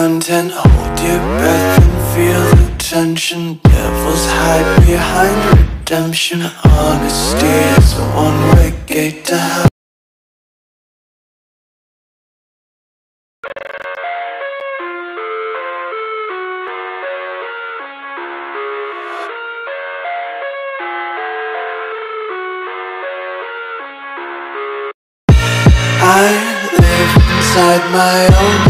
Content, hold your breath and feel the tension. Devils hide behind redemption. Honesty is a one-way gate to hell. I live inside my own